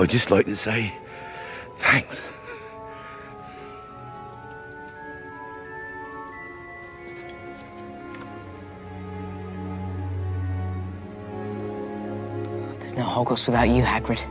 I'd just like to say thanks. There's no Hogwarts without you, Hagrid.